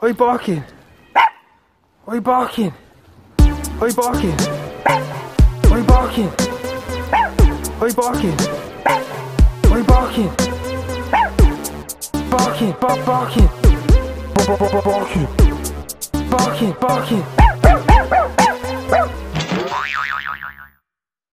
Why you barking? Why you barking? Why you barking? Why you barking? Why you barking? Why you barking? Barking, bark, barking. Barking, barking, barking.